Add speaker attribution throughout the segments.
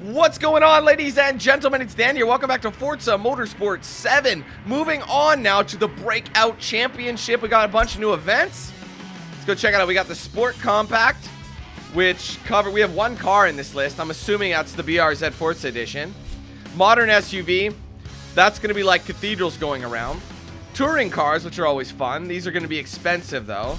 Speaker 1: What's going on, ladies and gentlemen? It's Dan here. Welcome back to Forza Motorsport 7. Moving on now to the Breakout Championship. We got a bunch of new events. Let's go check it out. We got the Sport Compact, which cover. We have one car in this list. I'm assuming that's the BRZ Forza Edition. Modern SUV. That's going to be like cathedrals going around. Touring cars, which are always fun. These are going to be expensive, though.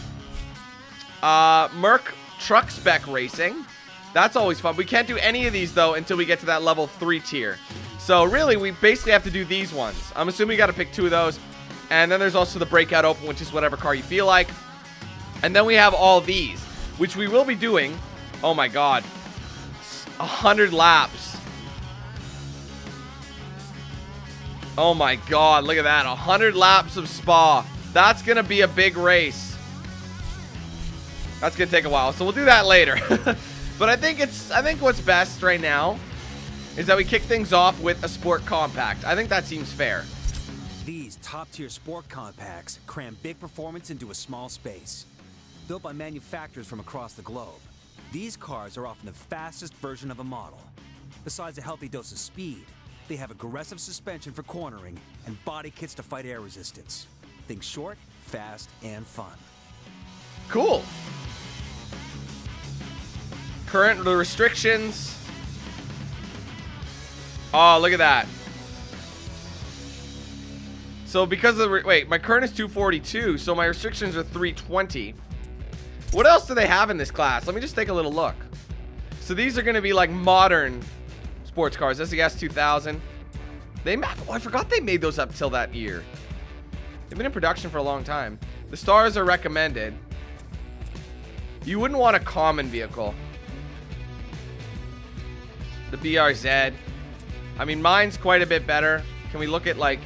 Speaker 1: Uh, Merc Truck Spec Racing. That's always fun. We can't do any of these, though, until we get to that level 3 tier. So, really, we basically have to do these ones. I'm assuming you got to pick two of those. And then there's also the Breakout Open, which is whatever car you feel like. And then we have all these, which we will be doing. Oh, my God. 100 laps. Oh, my God. Look at that. 100 laps of Spa. That's going to be a big race. That's going to take a while. So, we'll do that later. But I think it's I think what's best right now is that we kick things off with a sport compact. I think that seems fair.
Speaker 2: These top-tier sport compacts cram big performance into a small space. Built by manufacturers from across the globe, these cars are often the fastest version of a model. Besides a healthy dose of speed, they have aggressive suspension for cornering and body kits to fight air resistance. Think short, fast, and fun.
Speaker 1: Cool. Current restrictions. Oh, look at that. So because of the wait, my current is 242, so my restrictions are 320. What else do they have in this class? Let me just take a little look. So these are going to be like modern sports cars. SES 2000. They oh, I forgot they made those up till that year. They've been in production for a long time. The stars are recommended. You wouldn't want a common vehicle the BRZ. I mean, mine's quite a bit better. Can we look at, like,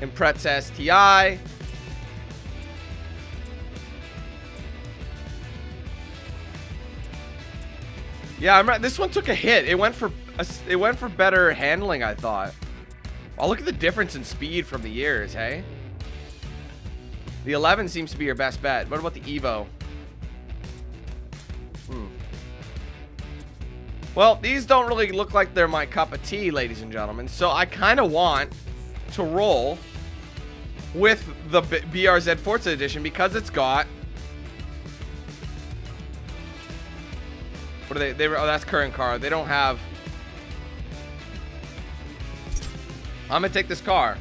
Speaker 1: Impreza STI? Yeah, I'm right. This one took a hit. It went for it went for better handling, I thought. Oh, look at the difference in speed from the years, hey? The 11 seems to be your best bet. What about the Evo? Hmm. Well, these don't really look like they're my cup of tea, ladies and gentlemen. So I kind of want to roll with the B BRZ Forza Edition because it's got... What are they? they oh, that's current car. They don't have... I'm going to take this car.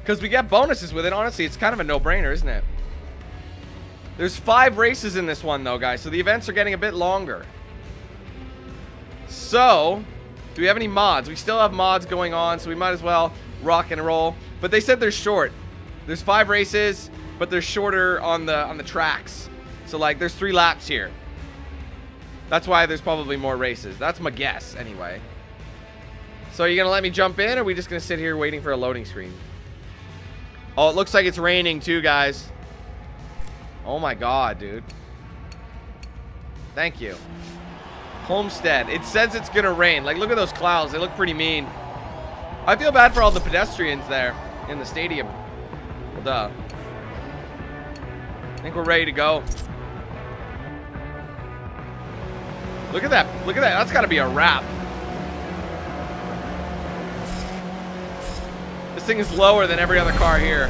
Speaker 1: Because we get bonuses with it. Honestly, it's kind of a no-brainer, isn't it? There's five races in this one, though, guys. So the events are getting a bit longer. So, do we have any mods? We still have mods going on, so we might as well rock and roll. But they said they're short. There's five races, but they're shorter on the on the tracks. So, like, there's three laps here. That's why there's probably more races. That's my guess, anyway. So, are you to let me jump in, or are we just to sit here waiting for a loading screen? Oh, it looks like it's raining, too, guys. Oh my god, dude. Thank you. Homestead. It says it's gonna rain. Like, look at those clouds. They look pretty mean. I feel bad for all the pedestrians there in the stadium. Duh. I think we're ready to go. Look at that. Look at that. That's got to be a wrap. This thing is lower than every other car here.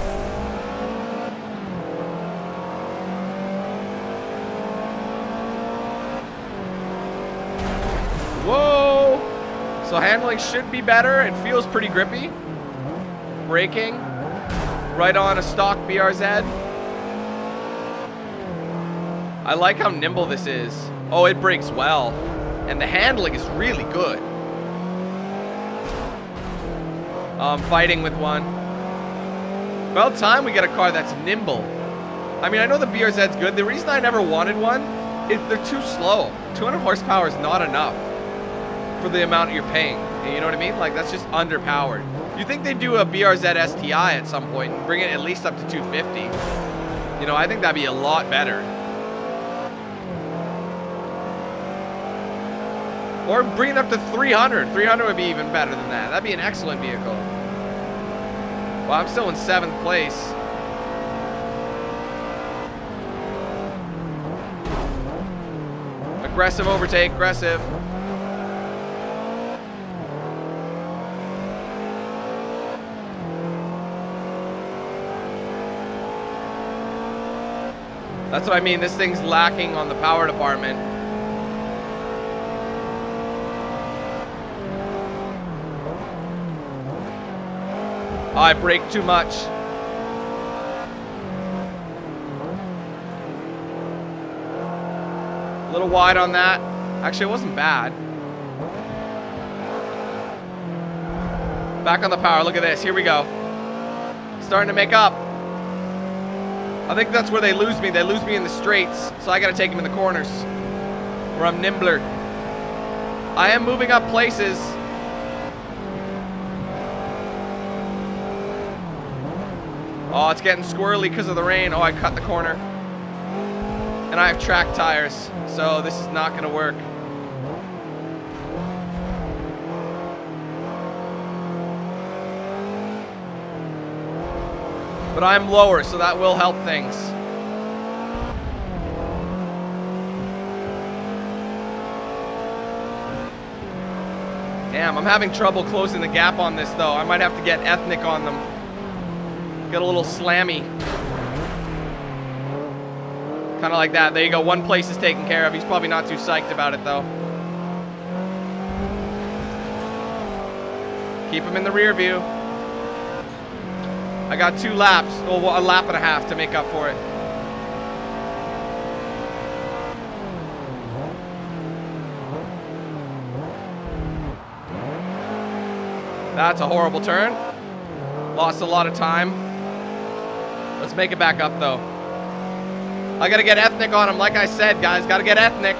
Speaker 1: Whoa! So handling should be better. It feels pretty grippy. Braking. Right on a stock BRZ. I like how nimble this is. Oh, it brakes well. And the handling is really good. I'm um, fighting with one. Well, time we get a car that's nimble. I mean, I know the BRZ's good. The reason I never wanted one, is they're too slow. 200 horsepower is not enough for the amount you're paying. You know what I mean? Like, that's just underpowered. You think they'd do a BRZ STI at some point and bring it at least up to 250. You know, I think that'd be a lot better. Or bring it up to 300. 300 would be even better than that. That'd be an excellent vehicle. Well, I'm still in seventh place. Aggressive overtake, aggressive. That's what I mean. This thing's lacking on the power department. I brake too much. A little wide on that. Actually, it wasn't bad. Back on the power. Look at this. Here we go. Starting to make up. I think that's where they lose me. They lose me in the straights, so I got to take them in the corners where I'm nimbler. I am moving up places. Oh, it's getting squirrely because of the rain. Oh, I cut the corner. And I have track tires, so this is not going to work. But I'm lower, so that will help things. Damn, I'm having trouble closing the gap on this, though. I might have to get ethnic on them. Get a little slammy. Kind of like that. There you go. One place is taken care of. He's probably not too psyched about it, though. Keep him in the rear view. I got two laps, well, a lap and a half to make up for it. That's a horrible turn. Lost a lot of time. Let's make it back up, though. I gotta get ethnic on him, like I said, guys. Gotta get ethnic.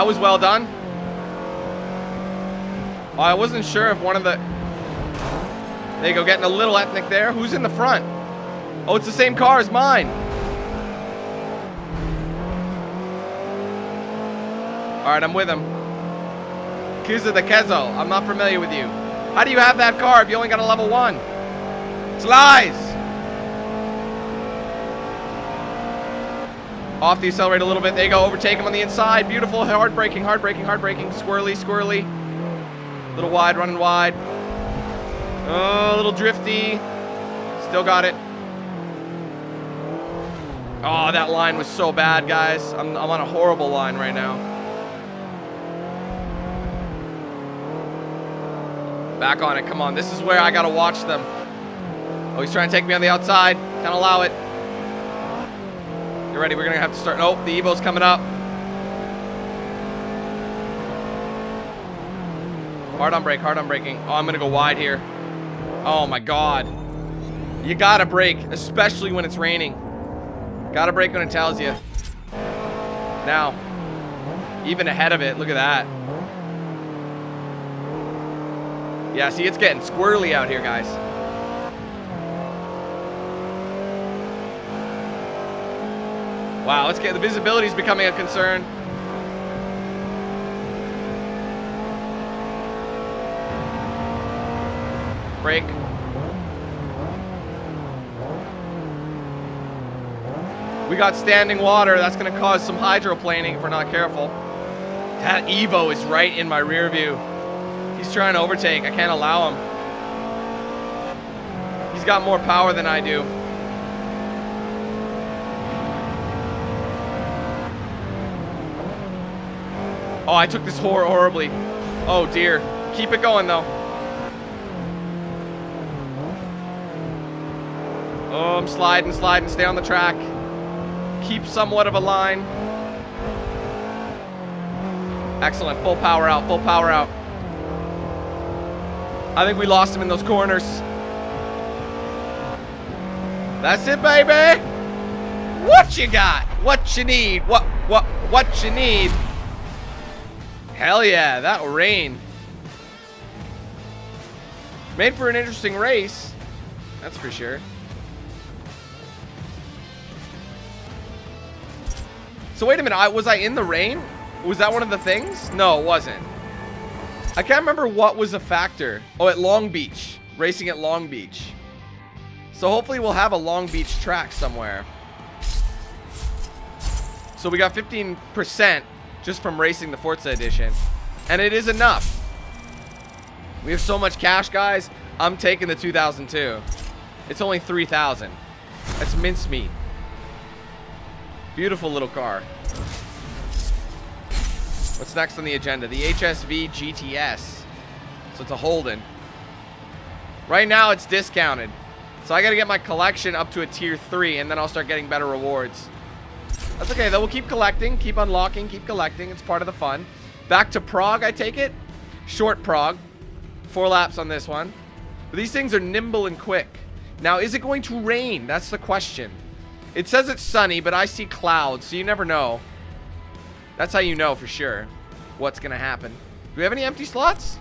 Speaker 1: That was well done. Oh, I wasn't sure if one of the... There you go, getting a little ethnic there. Who's in the front? Oh, it's the same car as mine. All right, I'm with him. Kuza the Kezo. I'm not familiar with you. How do you have that car if you only got a level one? It's lies. Off the accelerator a little bit. They go. Overtake him on the inside. Beautiful. Hard braking, hard braking, hard. Squirrely, little wide, running wide. Oh, a little drifty. Still got it. Oh, that line was so bad, guys. I'm, I'm on a horrible line right now. Back on it. Come on. This is where I got to watch them. Oh, he's trying to take me on the outside. Can't allow it. Ready. We're going to have to start. Nope. The Evo's coming up. Hard on brake. Hard on braking. Oh, I'm going to go wide here. Oh, my God. You got to brake, especially when it's raining. Got to brake when it tells you. Now, even ahead of it. Look at that. Yeah, see, it's getting squirrely out here, guys. Wow, let's get the visibility is becoming a concern. Brake. We got standing water. That's going to cause some hydroplaning if we're not careful. That Evo is right in my rear view. He's trying to overtake. I can't allow him. He's got more power than I do. Oh, I took this hor horribly. Oh, dear. Keep it going, though. Oh, I'm sliding, sliding. Stay on the track. Keep somewhat of a line. Excellent. Full power out. Full power out. I think we lost him in those corners. That's it, baby. What you got? What you need? What what what you need? Hell yeah, that rain. Made for an interesting race. That's for sure. So wait a minute, I, was I in the rain? Was that one of the things? No, it wasn't. I can't remember what was a factor. Oh, at Long Beach. Racing at Long Beach. So hopefully we'll have a Long Beach track somewhere. So we got 15% just from racing the Forza edition. And it is enough. We have so much cash, guys. I'm taking the 2002. It's only 3,000. That's mincemeat. Beautiful little car. What's next on the agenda? The HSV GTS. So it's a Holden. Right now it's discounted. So I gotta get my collection up to a tier 3 and then I'll start getting better rewards. That's okay though, we'll keep collecting, keep unlocking, keep collecting. It's part of the fun. Back to Prague, I take it. Short Prague. Four laps on this one. But these things are nimble and quick. Now, is it going to rain? That's the question. It says it's sunny, but I see clouds, so you never know. That's how you know for sure what's going to happen. Do we have any empty slots?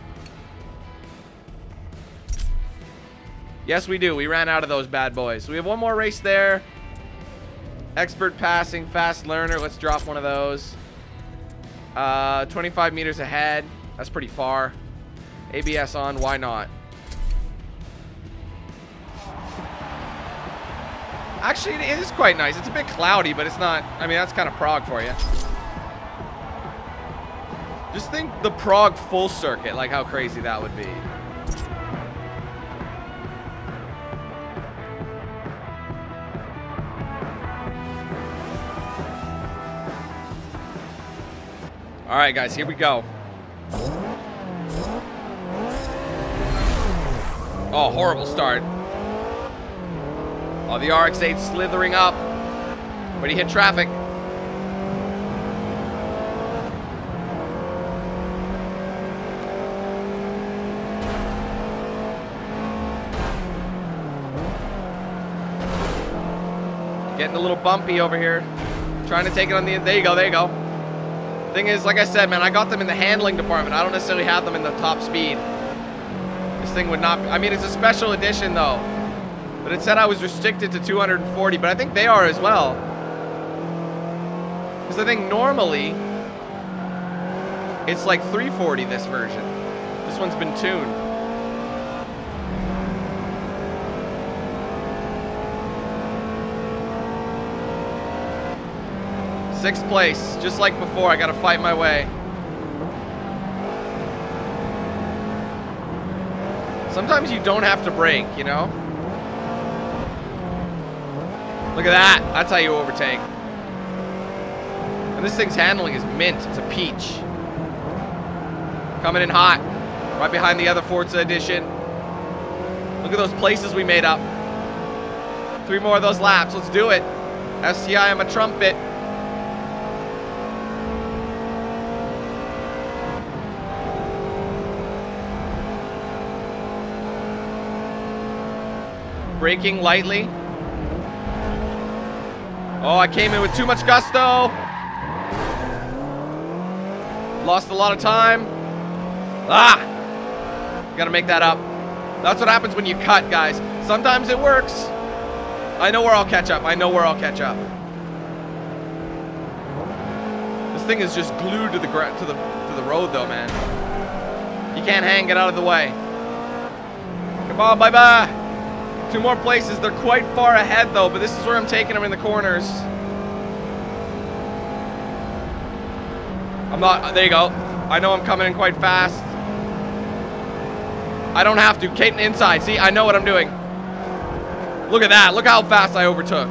Speaker 1: Yes, we do. We ran out of those bad boys. we have one more race there. Expert passing, fast learner. Let's drop one of those. Uh, 25 meters ahead. That's pretty far. ABS on. Why not? Actually, it is quite nice. It's a bit cloudy, but it's not... I mean, that's kind of Prague for you. Just think the Prague full circuit, like how crazy that would be. All right, guys, here we go. Oh, horrible start. Oh, the RX-8 slithering up. But he hit traffic. Getting a little bumpy over here. Trying to take it on the... There you go, there you go. Thing is, like I said, man, I got them in the handling department. I don't necessarily have them in the top speed. This thing would not... be, I mean, it's a special edition, though. But it said I was restricted to 240, but I think they are as well. Because I think normally, it's like 340, this version. This one's been tuned. Sixth place, just like before, I gotta fight my way. Sometimes you don't have to brake, you know? Look at that, that's how you overtake. And this thing's handling is mint, it's a peach. Coming in hot, right behind the other Forza edition. Look at those places we made up. Three more of those laps, let's do it. STI, I'm a trumpet. Braking lightly. Oh, I came in with too much gusto. Lost a lot of time. Ah! Gotta make that up. That's what happens when you cut, guys. Sometimes it works. I know where I'll catch up. I know where I'll catch up. This thing is just glued to the to the to the road, though, man. You can't hang. Get out of the way. Come on, bye bye. Two more places. They're quite far ahead, though, but this is where I'm taking them in the corners. I'm not... There you go. I know I'm coming in quite fast. I don't have to. Caden inside. See, I know what I'm doing. Look at that. Look how fast I overtook.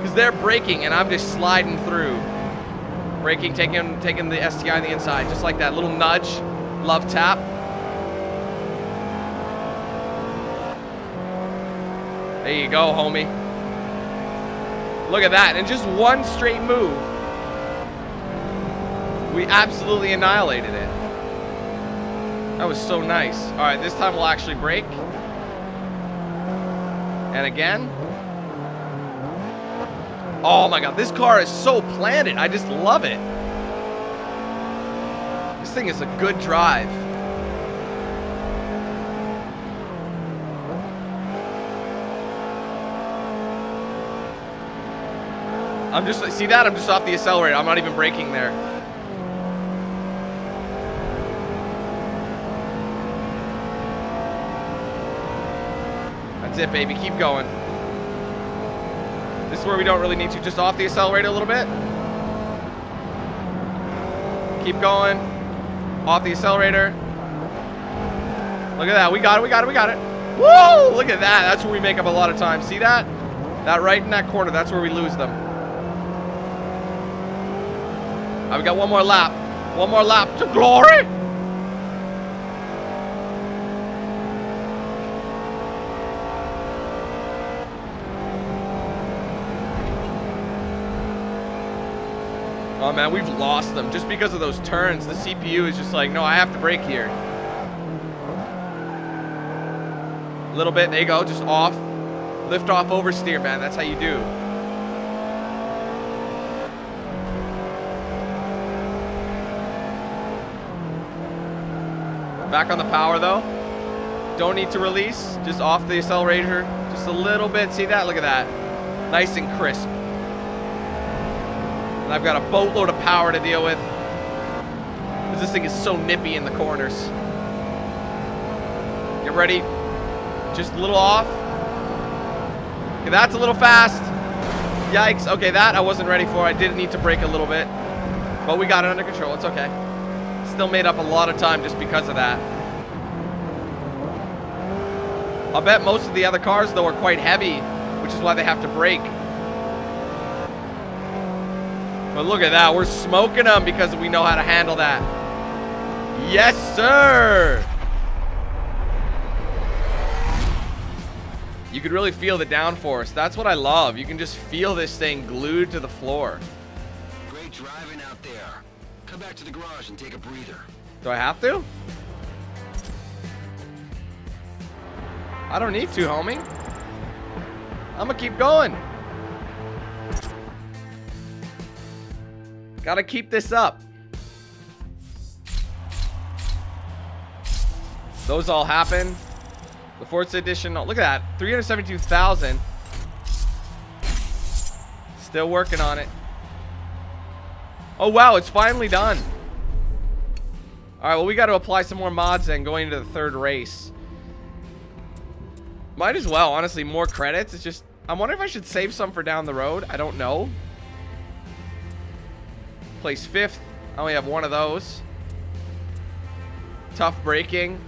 Speaker 1: Because they're braking, and I'm just sliding through. Braking, taking, taking the STI on the inside. Just like that. Little nudge. Love tap. There you go, homie. Look at that. In just one straight move. We absolutely annihilated it. That was so nice. All right, this time we'll actually break. And again. Oh my god, this car is so planted. I just love it. This thing is a good drive. I'm just, see that? I'm just off the accelerator. I'm not even braking there. That's it, baby. Keep going. This is where we don't really need to. Just off the accelerator a little bit. Keep going. Off the accelerator. Look at that. We got it. We got it. We got it. Whoa! Look at that. That's where we make up a lot of time. See that? That right in that corner. That's where we lose them. We got one more lap. One more lap to glory. Oh man, we've lost them just because of those turns. The CPU is just like, no, I have to brake here. A little bit, there you go, just off. Lift off oversteer, man, that's how you do. Back on the power though. Don't need to release, just off the accelerator. Just a little bit, see that? Look at that. Nice and crisp. And I've got a boatload of power to deal with. Because this thing is so nippy in the corners. Get ready. Just a little off. Okay, that's a little fast. Yikes. Okay, that I wasn't ready for. I did need to brake a little bit. But we got it under control. It's okay. Still made up a lot of time just because of that. I'll bet most of the other cars, though, are quite heavy, which is why they have to brake. But look at that. We're smoking them because we know how to handle that. Yes, sir. You could really feel the downforce. That's what I love. You can just feel this thing glued to the floor.
Speaker 3: Great driving out there. Come back to the garage and take a breather.
Speaker 1: Do I have to? I don't need to, homie. I'm gonna keep going. Gotta keep this up. Those all happen. The Forza edition, look at that. 372,000. Still working on it. Oh, wow, it's finally done. All right, well, we got to apply some more mods then going into the third race. Might as well, honestly, more credits. It's just, I'm wondering if I should save some for down the road. I don't know. Place fifth. I only have one of those. Tough braking.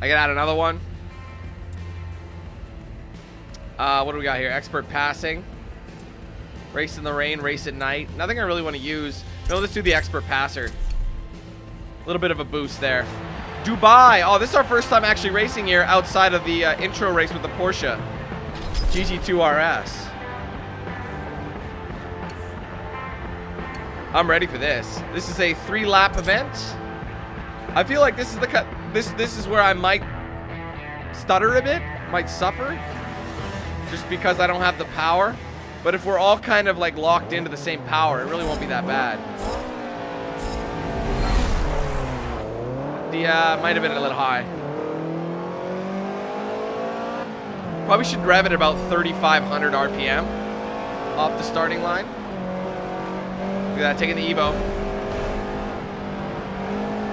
Speaker 1: I can add another one. Uh, what do we got here? Expert passing. Race in the rain, race at night. Nothing I really want to use. No, let's do the expert passer. A little bit of a boost there. Dubai. Oh, this is our first time actually racing here outside of the uh, intro race with the Porsche. GT2 RS. I'm ready for this. This is a three-lap event. I feel like this is the cut. This this is where I might stutter a bit, might suffer, just because I don't have the power. But if we're all kind of like locked into the same power, it really won't be that bad. Yeah, might have been a little high. Probably should rev it about 3,500 RPM off the starting line. Look at that, taking the Evo.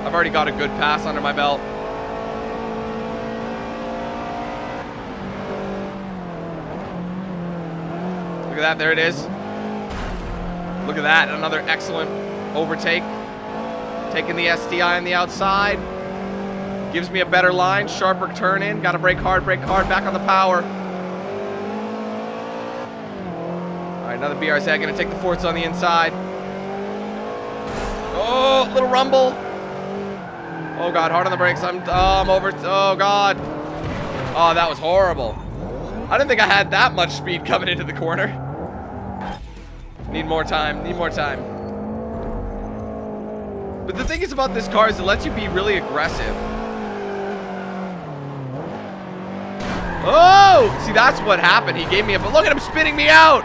Speaker 1: I've already got a good pass under my belt. Look at that, there it is. Look at that, another excellent overtake. Taking the STI on the outside. Gives me a better line, sharper turn in. Got to brake hard, brake hard, back on the power. All right, another BRZ going to take the Forza on the inside. Oh, little rumble. Oh God, hard on the brakes. I'm, oh, I'm over. Oh God. Oh, that was horrible. I didn't think I had that much speed coming into the corner. Need more time, need more time. But the thing is about this car is it lets you be really aggressive. Oh! See, that's what happened. He gave me a... But look at him spitting me out!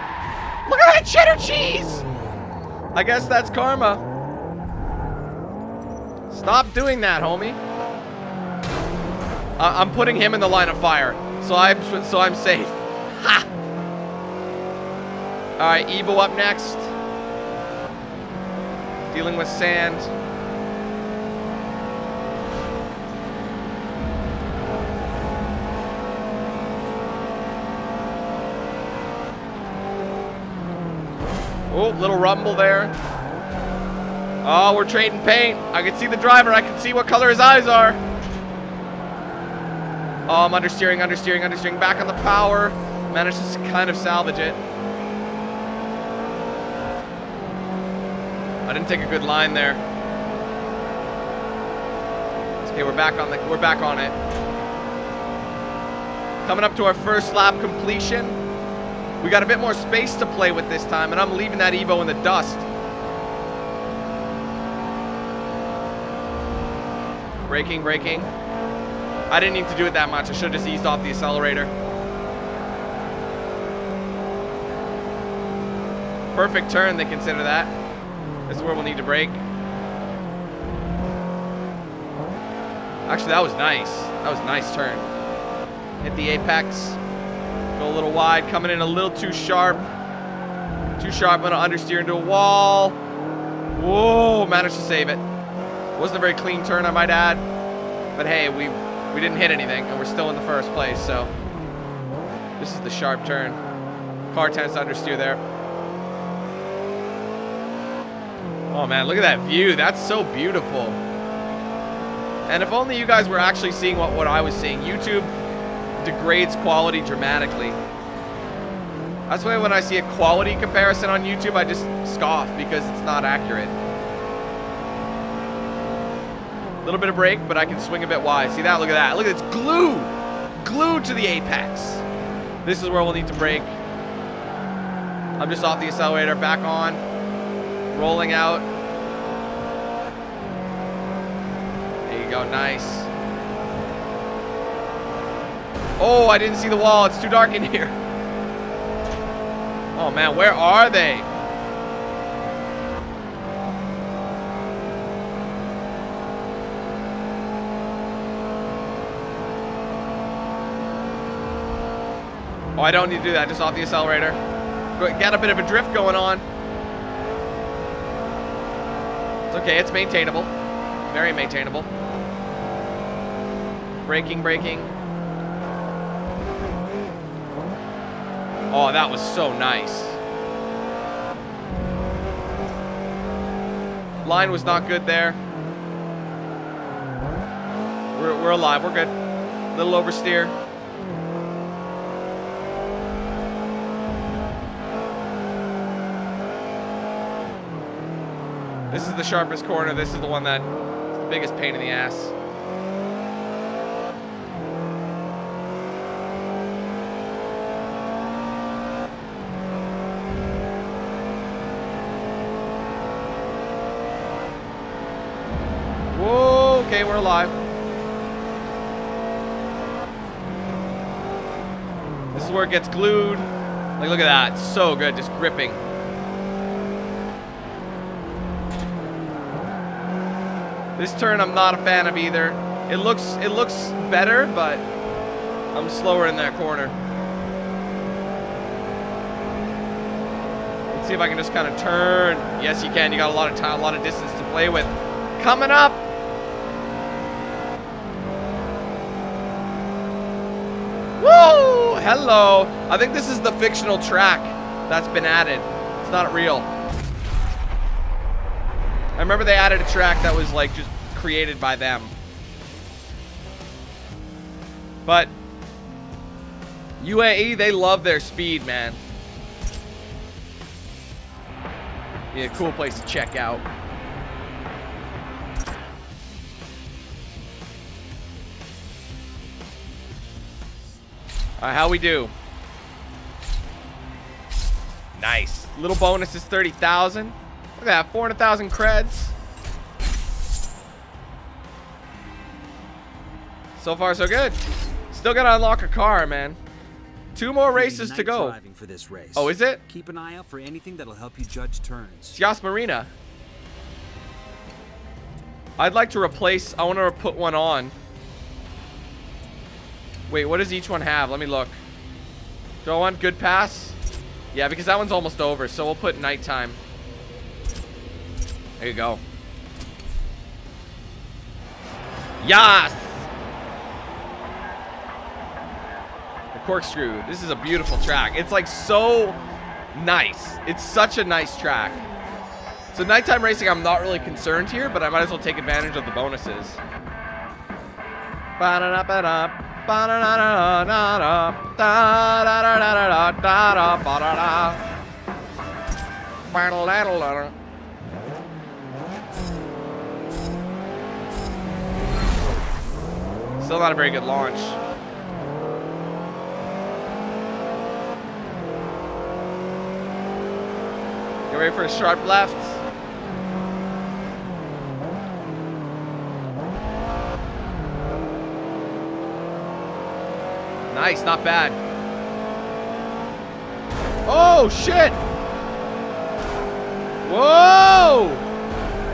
Speaker 1: Look at that cheddar cheese! I guess that's karma. Stop doing that, homie. Uh, I'm putting him in the line of fire. So I'm, so I'm safe. Ha! All right, Evo up next. Dealing with sand. Oh, little rumble there. Oh, we're trading paint. I can see the driver. I can see what color his eyes are. Oh, I'm understeering, understeering, understeering. Back on the power. Managed to kind of salvage it. I didn't take a good line there. Okay, we're back on the we're back on it. Coming up to our first lap completion. We got a bit more space to play with this time, and I'm leaving that Evo in the dust. Braking, braking. I didn't need to do it that much. I should have just eased off the accelerator. Perfect turn, they consider that. This is where we'll need to brake. Actually, that was nice. That was nice turn. Hit the apex. Go a little wide. Coming in a little too sharp. Too sharp. I'm going to understeer into a wall. Whoa. Managed to save it. Wasn't a very clean turn, I might add. But hey, we, we didn't hit anything, and we're still in the first place, so... This is the sharp turn. Car tends to understeer there. Oh man, look at that view. That's so beautiful. And if only you guys were actually seeing what, what I was seeing. YouTube degrades quality dramatically. That's why when I see a quality comparison on YouTube, I just scoff because it's not accurate. A little bit of break, but I can swing a bit wide. See that? Look at that. Look at it. It's glued. Glued to the apex. This is where we'll need to break. I'm just off the accelerator, back on. Rolling out. There you go. Nice. Oh, I didn't see the wall. It's too dark in here. Oh, man. Where are they? Oh, I don't need to do that. Just off the accelerator. Got a bit of a drift going on. It's okay. It's maintainable. Very maintainable. Braking, braking. Oh, that was so nice. Line was not good there. We're, we're alive. We're good. Little oversteer. This is the sharpest corner. This is the one that is the biggest pain in the ass. Whoa, okay, we're alive. This is where it gets glued. Like, look at that. It's so good, just gripping. This turn I'm not a fan of either. It looks it looks better, but I'm slower in that corner. Let's see if I can just kind of turn. Yes, you can. You got a lot of time, a lot of distance to play with. Coming up. Woo! Hello. I think this is the fictional track that's been added. It's not real. I remember they added a track that was like just created by them. But UAE, they love their speed, man. Yeah, cool place to check out. All right, how we do? Nice. Little bonus is 30,000. Look at that, 400,000 creds. So far, so good. Still gotta unlock a car, man. Two more races to go.
Speaker 2: For this race.
Speaker 1: Oh, is it?
Speaker 2: Keep an eye out for anything that'll help you judge turns.
Speaker 1: Yas Marina. I'd like to replace, I want to put one on. Wait, what does each one have? Let me look. Do I want good pass? Yeah, because that one's almost over, so we'll put nighttime. There you go. Yas! The corkscrew. This is a beautiful track. It's like so Nice. It's such a nice track. So nighttime racing, I'm not really concerned here, but I might as well take advantage of the bonuses. Still not a very good launch. Get ready for a sharp left. Nice, not bad. Oh, shit! Whoa!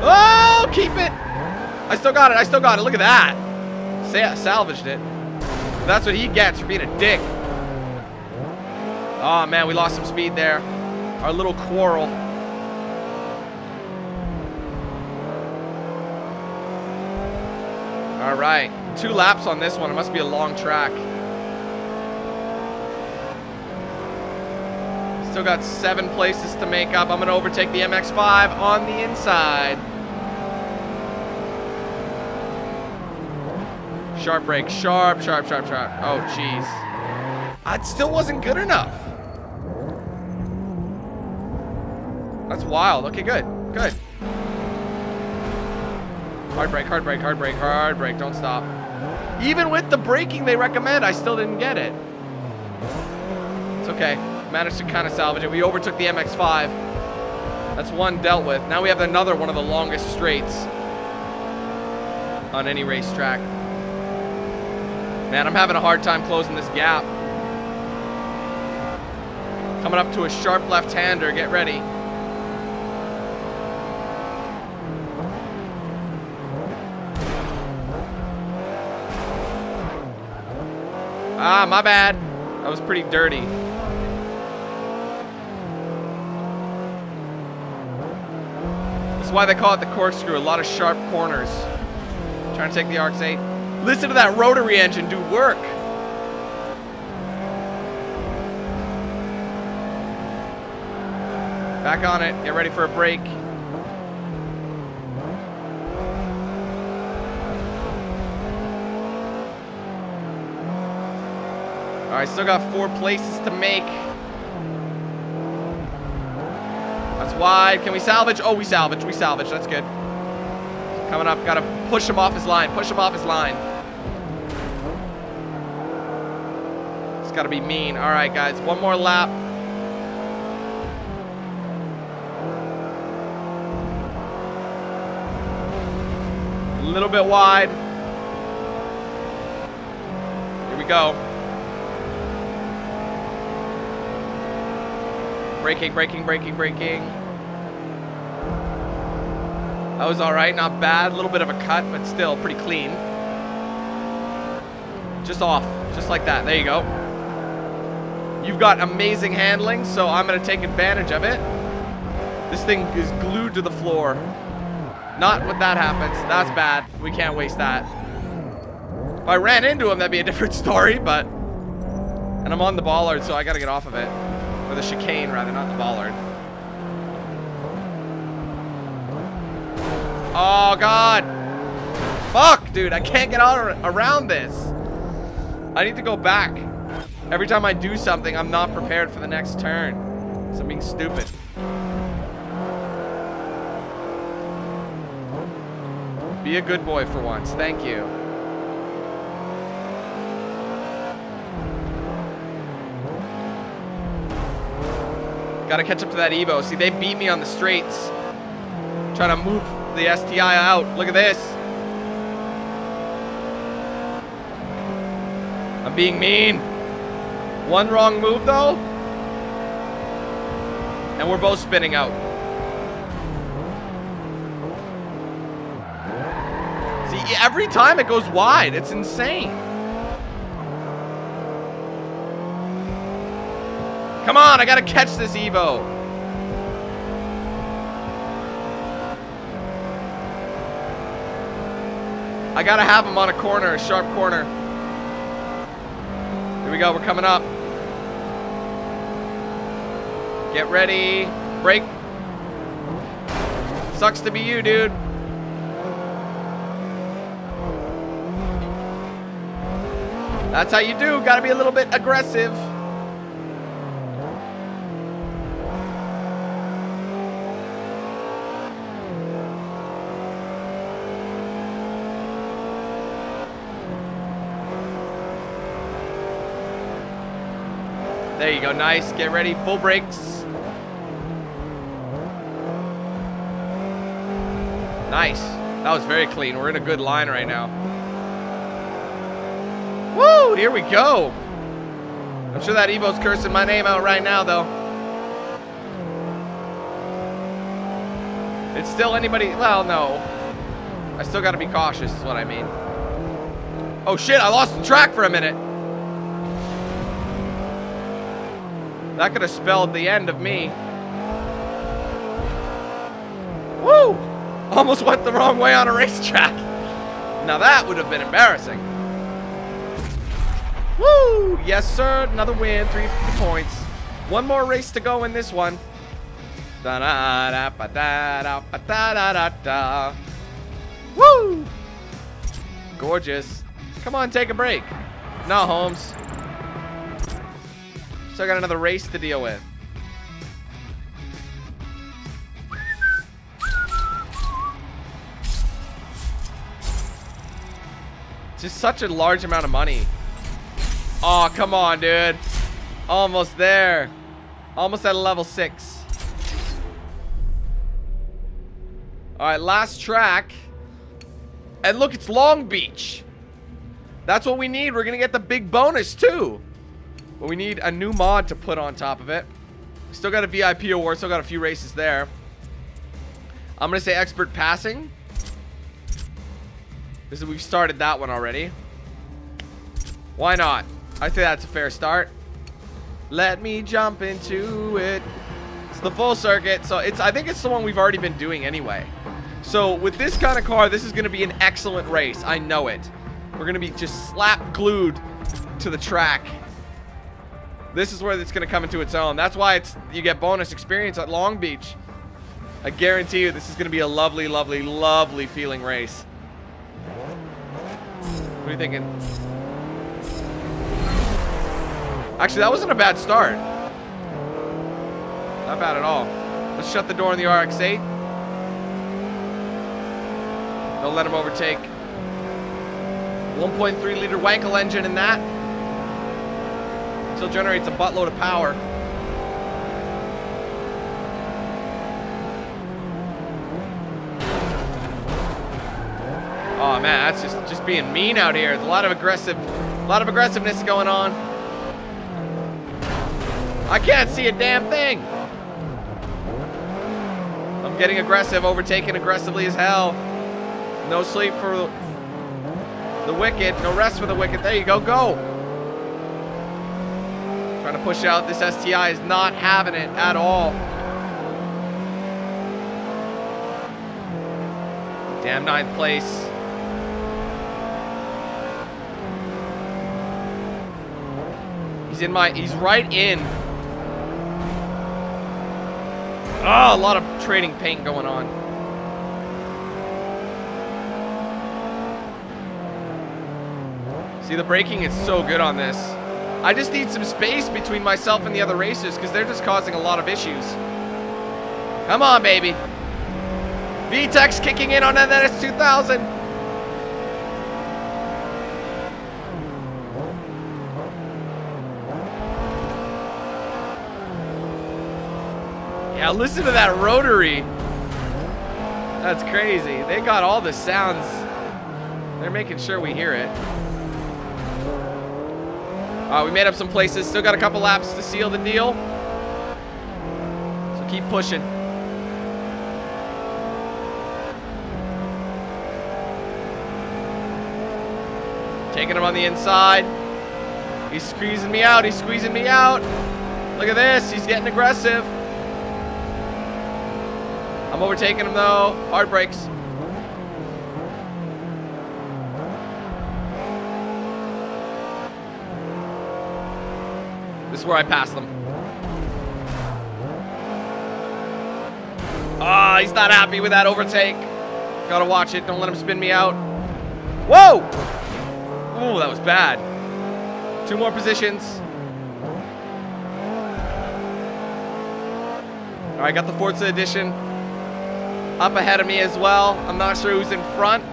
Speaker 1: Oh, keep it! I still got it, I still got it. Look at that. Sa salvaged it. That's what he gets for being a dick. Oh, man, we lost some speed there. Our little quarrel. All right, two laps on this one. It must be a long track. Still got seven places to make up. I'm gonna overtake the MX-5 on the inside. Sharp break. sharp, sharp, sharp, sharp. Oh, jeez. It still wasn't good enough. That's wild. Okay, good, good. Hard break, hard break, hard break, hard break. Don't stop. Even with the braking they recommend, I still didn't get it. It's okay. Managed to kind of salvage it. We overtook the MX-5. That's one dealt with. Now we have another one of the longest straights on any racetrack. Man, I'm having a hard time closing this gap. Coming up to a sharp left-hander. Get ready. Ah, my bad. That was pretty dirty. That's why they call it the corkscrew. A lot of sharp corners. Trying to take the RX-8. Listen to that rotary engine do work. Back on it. Get ready for a break. All right, still got four places to make. That's wide. Can we salvage? Oh, we salvage. We salvage. That's good. Coming up. Got to push him off his line. Push him off his line. Got to be mean. All right, guys. One more lap. A little bit wide. Here we go. Braking, braking, braking, braking. That was all right, not bad. A little bit of a cut, but still pretty clean. Just off, just like that. There you go. You've got amazing handling, so I'm gonna take advantage of it. This thing is glued to the floor. Not when that happens. That's bad. We can't waste that. If I ran into him, that'd be a different story, but... And I'm on the bollard, so I gotta get off of it. Or the chicane, rather, not the bollard. Oh, God. Fuck, dude. I can't get out around this. I need to go back. Every time I do something, I'm not prepared for the next turn. So I'm being stupid. Be a good boy for once. Thank you. Gotta catch up to that Evo. See, they beat me on the straights. Trying to move the STI out. Look at this. I'm being mean. One wrong move, though. And we're both spinning out. See, every time it goes wide. It's insane. Come on, I gotta catch this Evo. I gotta have him on a corner, a sharp corner. Here we go, we're coming up. Get ready. Break. Sucks to be you, dude. That's how you do. Gotta be a little bit aggressive. There you go. Nice. Get ready. Full brakes. Nice. That was very clean. We're in a good line right now. Woo! Here we go. I'm sure that Evo's cursing my name out right now, though. It's still anybody. Well, no. I still got to be cautious, is what I mean. Oh, shit. I lost the track for a minute. That could have spelled the end of me. Woo! Almost went the wrong way on a racetrack. Now that would have been embarrassing. Woo! Yes, sir. Another win. Three points. One more race to go in this one. Da da da ba da da ba da da da da. Woo! Gorgeous. Come on, take a break. No, Holmes. So I got another race to deal with. Just such a large amount of money. Oh, come on, dude. Almost there. Almost at a level 6. Alright, last track. And look, it's Long Beach. That's what we need. We're going to get the big bonus, too. But we need a new mod to put on top of it. Still got a VIP award. Still got a few races there. I'm going to say expert passing. This is, we've started that one already. Why not? I say that's a fair start. Let me jump into it. It's the full circuit. So it's I think it's the one we've already been doing anyway. So with this kind of car, this is going to be an excellent race. I know it. We're going to be just slap glued to the track. This is where it's going to come into its own. That's why it's you get bonus experience at Long Beach. I guarantee you this is going to be a lovely, lovely, lovely feeling race. What are you thinking? Actually, that wasn't a bad start. Not bad at all. Let's shut the door on the RX-8. Don't let him overtake. 1.3 liter Wankel engine in that. Still generates a buttload of power. Oh man, that's just just being mean out here. There's a lot of aggressive, a lot of aggressiveness going on. I can't see a damn thing. I'm getting aggressive, overtaking aggressively as hell. No sleep for the wicked, no rest for the wicked. There you go, go. Trying to push out. This STI is not having it at all. Damn ninth place. He's in my, he's right in. Oh, a lot of trading paint going on. See, the braking is so good on this. I just need some space between myself and the other racers because they're just causing a lot of issues. Come on, baby. VTEC kicking in on that S2000. Yeah, listen to that rotary. That's crazy. They got all the sounds. They're making sure we hear it. Uh, we made up some places. Still got a couple laps to seal the deal. So keep pushing. Taking him on the inside. He's squeezing me out. He's squeezing me out. Look at this. He's getting aggressive. I'm overtaking him though. Hard brakes. This is where I pass them. Ah, oh, he's not happy with that overtake. Gotta watch it. Don't let him spin me out. Whoa! Ooh, that was bad. Two more positions. All right, got the Forza Edition up ahead of me as well. I'm not sure who's in front.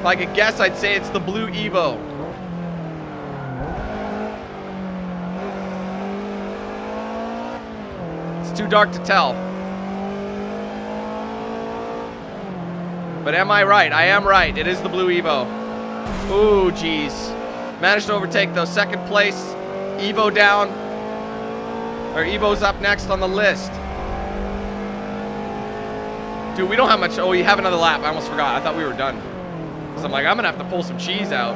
Speaker 1: If I could guess, I'd say it's the blue Evo. It's too dark to tell. But am I right? I am right. It is the blue Evo. Ooh, jeez. Managed to overtake though. Second place. Evo down. Or Evo's up next on the list. Dude, we don't have much. Oh, we have another lap. I almost forgot. I thought we were done. So I'm like, I'm going to have to pull some cheese out.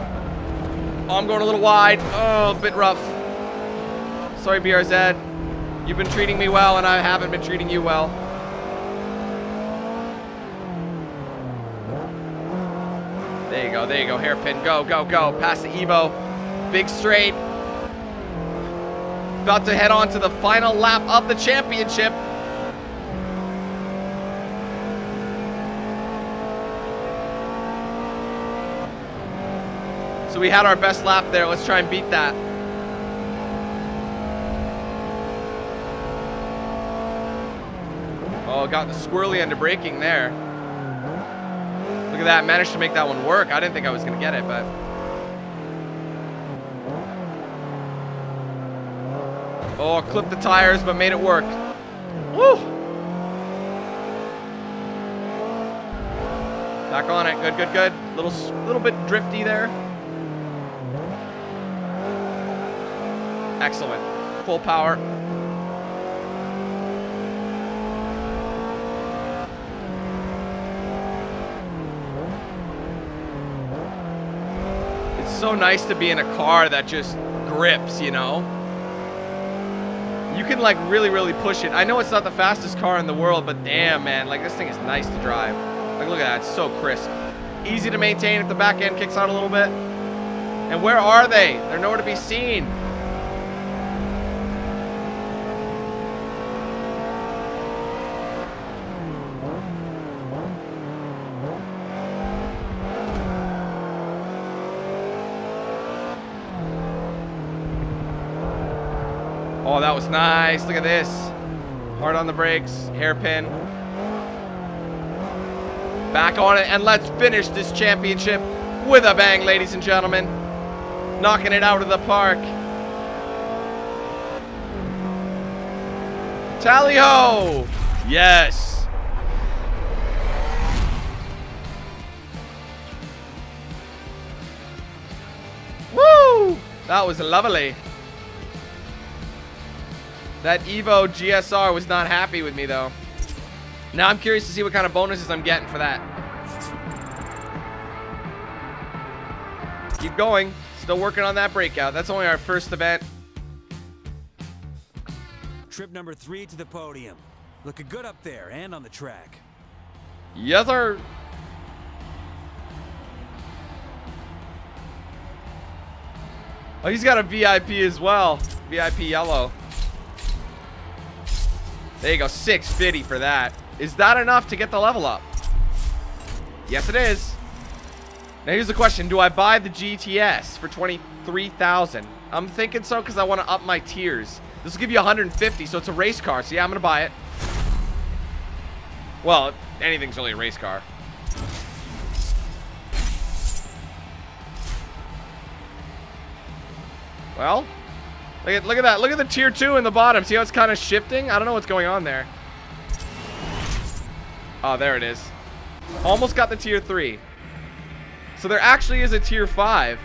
Speaker 1: Oh, I'm going a little wide. Oh, a bit rough. Sorry, BRZ. You've been treating me well, and I haven't been treating you well. There you go. There you go. Hairpin. Go, go, go. Past the Evo. Big straight. About to head on to the final lap of the championship. We had our best lap there. Let's try and beat that. Oh, got the squirrely end of braking there. Look at that. Managed to make that one work. I didn't think I was going to get it, but... Oh, clipped the tires, but made it work. Woo! Back on it. Good, good, good. Little, little bit drifty there. Excellent. Full power. It's so nice to be in a car that just grips, you know? You can like really, really push it. I know it's not the fastest car in the world, but damn, man, like this thing is nice to drive. Like, look at that, it's so crisp. Easy to maintain if the back end kicks out a little bit. And where are they? They're nowhere to be seen. Oh, that was nice. Look at this. Hard on the brakes. Hairpin. Back on it. And let's finish this championship with a bang, ladies and gentlemen. Knocking it out of the park. Tally ho! Yes. Woo! That was lovely. That Evo GSR was not happy with me, though. Now I'm curious to see what kind of bonuses I'm getting for that. Keep going. Still working on that breakout. That's only our first event.
Speaker 2: Trip number three to the podium. Looking good up there and on the track.
Speaker 1: Yes, sir. Oh, he's got a VIP as well. VIP yellow. There you go, 650 for that. Is that enough to get the level up? Yes, it is. Now here's the question. Do I buy the GTS for 23000 I'm thinking so because I want to up my tiers. This will give you 150, so it's a race car. So yeah, I'm going to buy it. Well, anything's really a race car. Well, Look at, look at that. Look at the tier 2 in the bottom. See how it's kind of shifting? I don't know what's going on there. Oh, there it is. Almost got the tier 3. So there actually is a tier 5.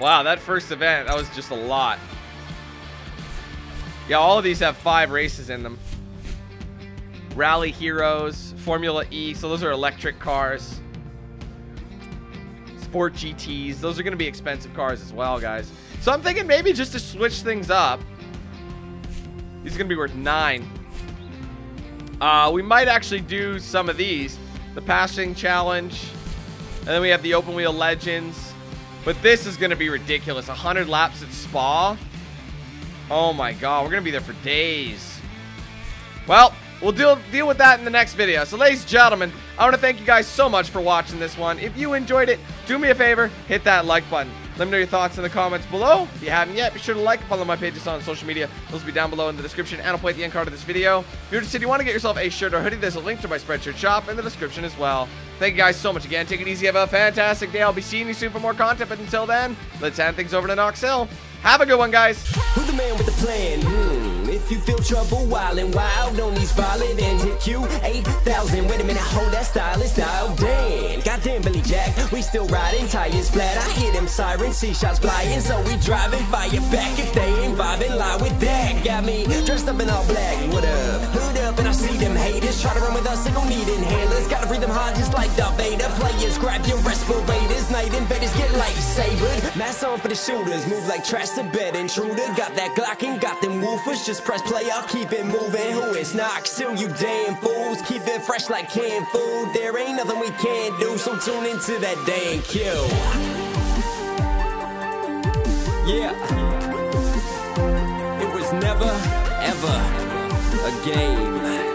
Speaker 1: Wow, that first event, that was just a lot. Yeah, all of these have five races in them. Rally Heroes, Formula E, so those are electric cars. Sport GTs. Those are going to be expensive cars as well, guys. So I'm thinking maybe just to switch things up. These are going to be worth nine. Uh, we might actually do some of these. The passing challenge. And then we have the open wheel legends. But this is going to be ridiculous. 100 laps at Spa. Oh my god, we're gonna be there for days. Well, we'll deal deal with that in the next video. So ladies and gentlemen, I want to thank you guys so much for watching this one. If you enjoyed it, do me a favor, hit that like button. Let me know your thoughts in the comments below. If you haven't yet, be sure to like and follow my pages on social media. Those will be down below in the description, and I'll play at the end card of this video. If you're interested, you want to get yourself a shirt or hoodie, there's a link to my Spreadshirt shop in the description as well. Thank you guys so much again. Take it easy. Have a fantastic day. I'll be seeing you soon for more content, but until then, let's hand things over to Knox Hill. Have a good one, guys.
Speaker 4: The man with the plan? Hmm. You feel trouble wildin' wild on these violent and hit you 8,000. Wait a minute, hold that style is style. Damn, goddamn Billy Jack. We still riding tires flat. I hear them sirens, see shots flying. So we driving fire back if they ain't vibing. Lie with that. Got me dressed up in all black. What up? Hood up and I see them haters. Try to run with us, they gon' need inhalers. Gotta breathe them hard just like Darth Vader. Players, grab your respirators. Night invaders get lightsabered. Mask on for the shooters. Move like trash to bed intruder. Got that Glock and got them woofers. Just press play, I'll keep it moving. Who is Knox Hill, you damn fools? Keep it fresh like canned food. There ain't nothing we can't do, so tune into that damn kill. Yeah. It was never, ever a game.